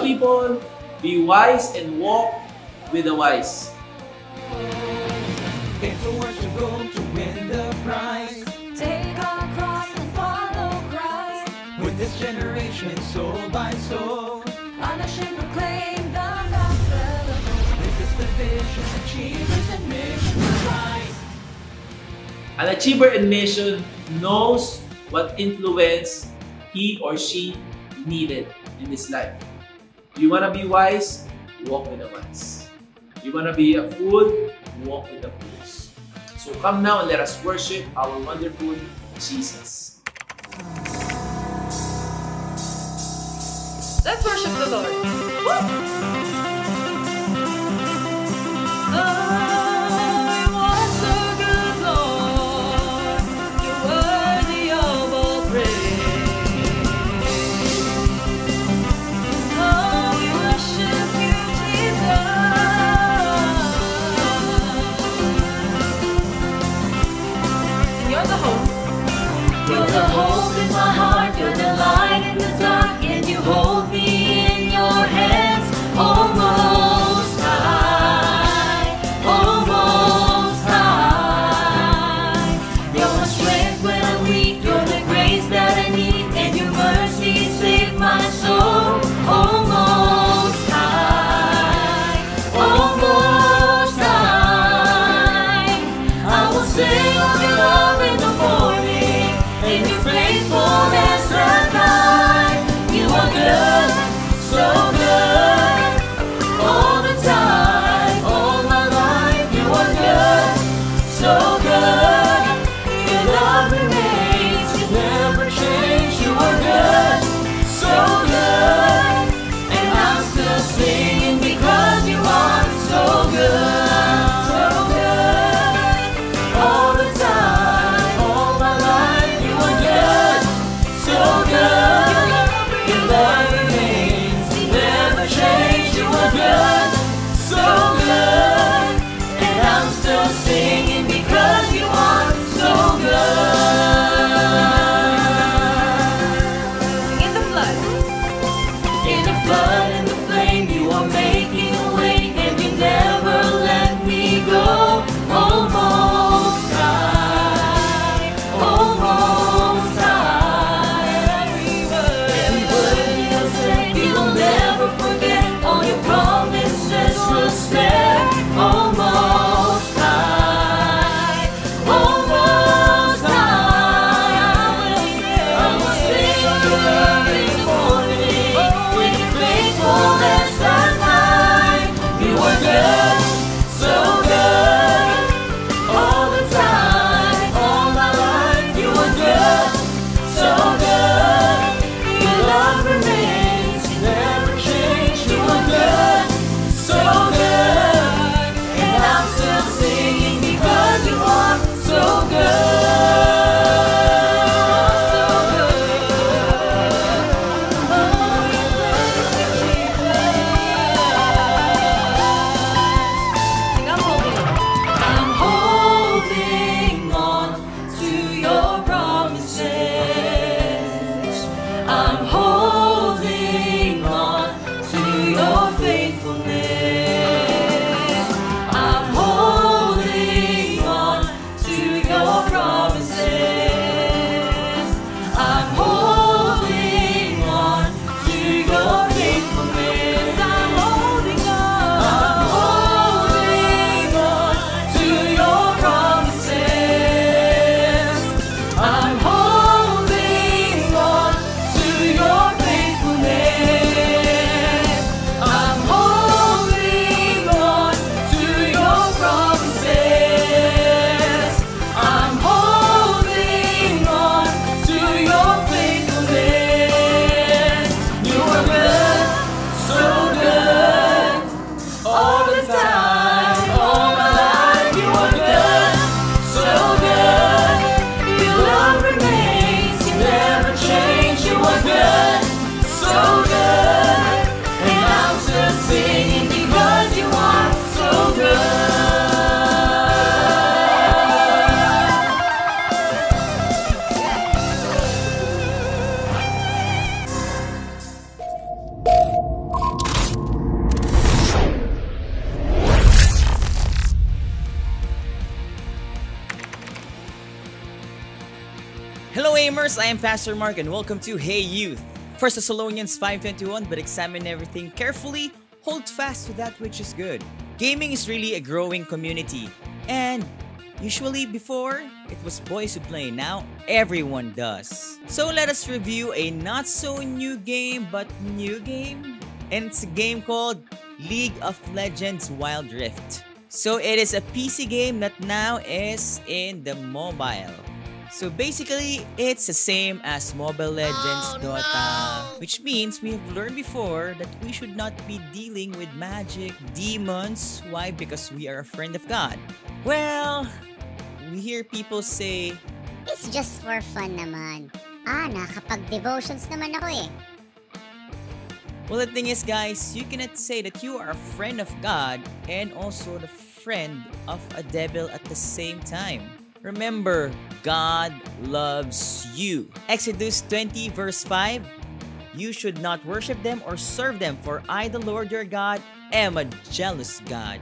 young people, be wise and walk with the wise. Take our cross and follow Christ. With this generation, soul by soul. Unashamed proclaim the gospel. This is the vision, achievers in mission Christ. An achiever in mission knows what influence he or she needed in his life. You want to be wise? Walk with the wise. You want to be a fool? Walk with the fools. So come now and let us worship our wonderful Jesus. Let's worship the Lord. Woo! Gamers, I am Pastor Mark and welcome to Hey Youth. 1 Thessalonians 5.21 But examine everything carefully, hold fast to that which is good. Gaming is really a growing community and usually before it was boys who play, now everyone does. So let us review a not so new game but new game. And it's a game called League of Legends Wild Rift. So it is a PC game that now is in the mobile. So basically, it's the same as Mobile Legends Dota, which means we have learned before that we should not be dealing with magic, demons. Why? Because we are a friend of God. Well, we hear people say, It's just for fun naman. Ah, nakapag-devotions naman ako eh. well, the thing is, guys, you cannot say that you are a friend of God and also the friend of a devil at the same time. Remember, God loves you. Exodus 20, verse 5 You should not worship them or serve them, for I, the Lord your God, am a jealous God.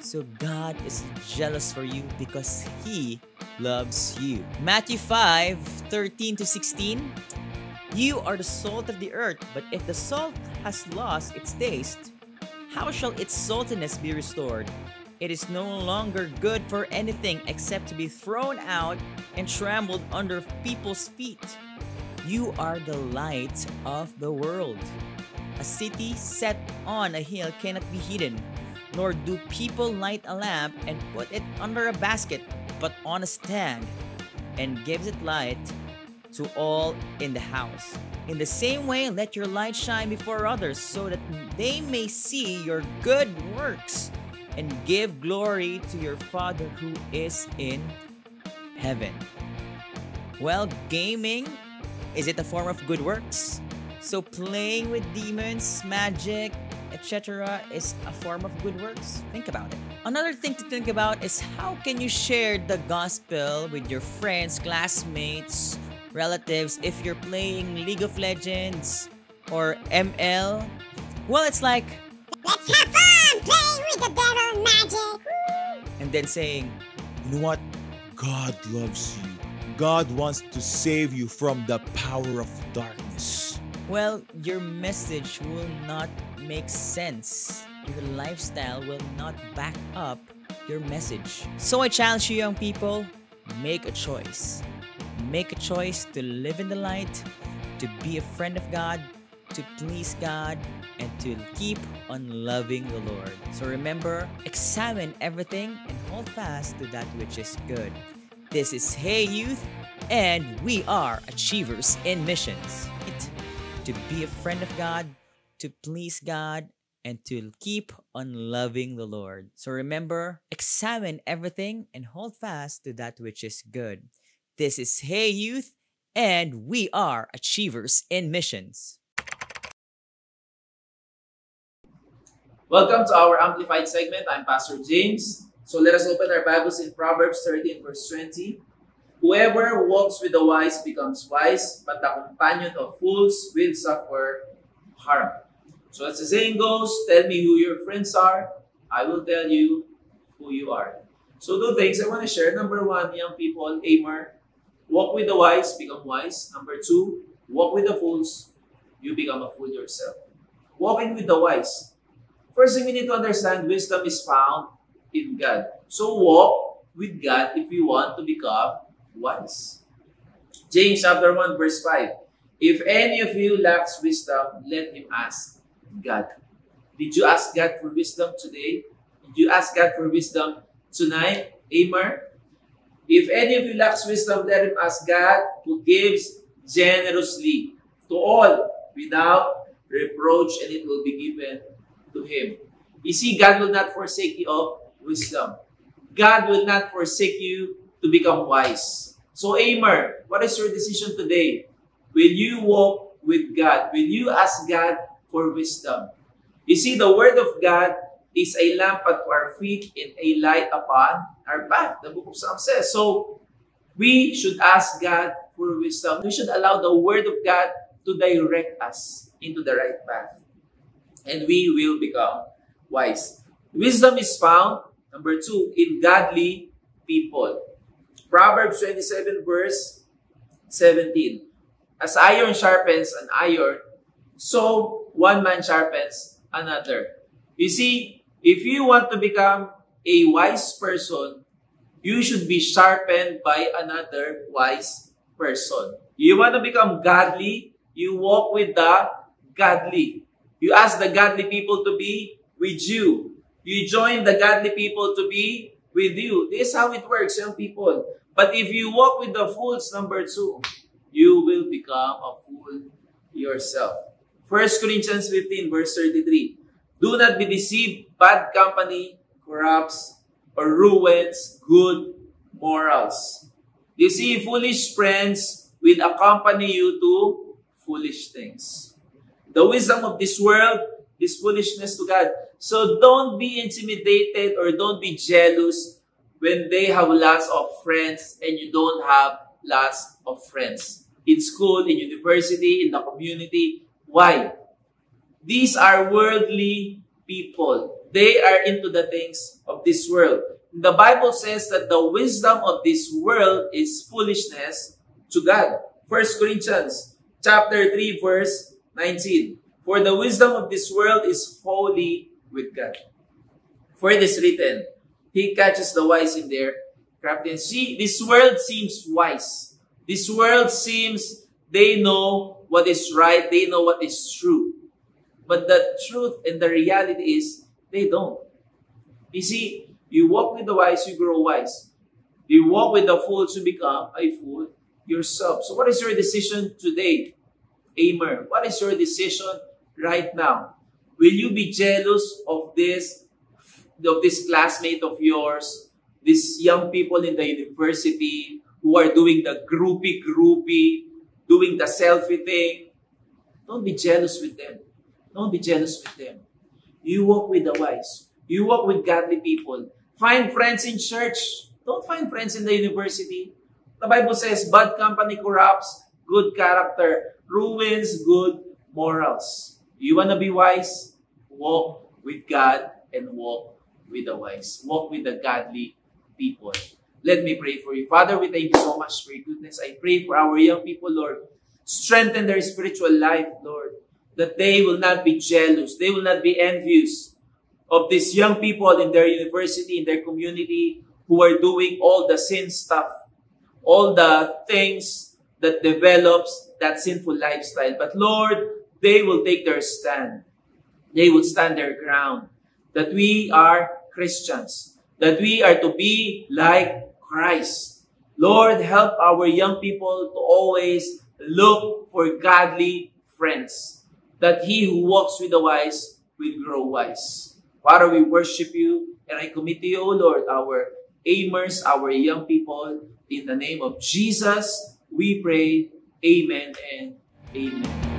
So God is jealous for you because He loves you. Matthew 5 13 to 16. You are the salt of the earth, but if the salt has lost its taste, how shall its saltiness be restored? It is no longer good for anything except to be thrown out and trampled under people's feet. You are the light of the world. A city set on a hill cannot be hidden, nor do people light a lamp and put it under a basket, but on a stand, and gives it light to all in the house. In the same way, let your light shine before others so that they may see your good works and give glory to your Father who is in heaven. Well, gaming, is it a form of good works? So playing with demons, magic, etc. is a form of good works? Think about it. Another thing to think about is how can you share the gospel with your friends, classmates, relatives if you're playing League of Legends or ML? Well, it's like Let's have fun playing with the devil magic. and then saying, You know what? God loves you. God wants to save you from the power of darkness. well, your message will not make sense. Your lifestyle will not back up your message. So I challenge you, young people, make a choice. Make a choice to live in the light, to be a friend of God, to please God, and to keep on loving the Lord. So remember, examine everything and hold fast to that which is good. This is Hey Youth, and we are Achievers in Missions. It- to be a friend of God, to please God, and to keep on loving the Lord. So remember, examine everything and hold fast to that which is good. This is Hey Youth, and we are Achievers in Missions. Welcome to our Amplified segment. I'm Pastor James. So let us open our Bibles in Proverbs 13, verse 20. Whoever walks with the wise becomes wise, but the companion of fools will suffer harm. So as the saying goes, tell me who your friends are, I will tell you who you are. So two things I want to share. Number one, young people, Amar, walk with the wise, become wise. Number two, walk with the fools, you become a fool yourself. Walking with the wise. First thing we need to understand, wisdom is found in God. So walk with God if we want to become wise. James chapter 1 verse 5. If any of you lacks wisdom, let him ask God. Did you ask God for wisdom today? Did you ask God for wisdom tonight, Amar? If any of you lacks wisdom, let him ask God who gives generously to all without reproach, and it will be given to him. You see, God will not forsake you of wisdom. God will not forsake you to become wise. So, Amar, what is your decision today? Will you walk with God? Will you ask God for wisdom? You see, the Word of God is a lamp unto our feet and a light upon our path. The book of Psalms says. So, we should ask God for wisdom. We should allow the Word of God to direct us into the right path. And we will become wise. Wisdom is found, number two, in godly people. Proverbs 27 verse 17. As iron sharpens an iron, so one man sharpens another. You see, if you want to become a wise person, you should be sharpened by another wise person. You want to become godly, you walk with the godly. You ask the godly people to be with you. You join the godly people to be with you. This is how it works, young people. But if you walk with the fools, number two, you will become a fool yourself. 1 Corinthians 15, verse 33. Do not be deceived. Bad company corrupts or ruins good morals. You see, foolish friends will accompany you to foolish things. The wisdom of this world is foolishness to God. So don't be intimidated or don't be jealous when they have lots of friends and you don't have lots of friends. In school, in university, in the community. Why? These are worldly people. They are into the things of this world. The Bible says that the wisdom of this world is foolishness to God. First Corinthians chapter 3 verse 19. For the wisdom of this world is folly with God. For it is written, He catches the wise in their craftiness. See, this world seems wise. This world seems they know what is right, they know what is true. But the truth and the reality is they don't. You see, you walk with the wise, you grow wise. You walk with the fools, you become a fool yourself. So what is your decision today? Amer, what is your decision right now? Will you be jealous of this, of this classmate of yours, these young people in the university who are doing the groupie groupie, doing the selfie thing? Don't be jealous with them. Don't be jealous with them. You walk with the wise. You walk with godly people. Find friends in church. Don't find friends in the university. The Bible says, bad company corrupts good character, ruins good morals. You want to be wise? Walk with God and walk with the wise. Walk with the godly people. Let me pray for you. Father, we thank you so much for your goodness. I pray for our young people, Lord. Strengthen their spiritual life, Lord. That they will not be jealous. They will not be envious of these young people in their university, in their community, who are doing all the sin stuff, all the things that develops that sinful lifestyle. But Lord, they will take their stand. They will stand their ground. That we are Christians. That we are to be like Christ. Lord, help our young people to always look for godly friends. That he who walks with the wise will grow wise. Father, we worship you and I commit to you, O Lord, our aimers, our young people. In the name of Jesus, we pray. Amen and amen.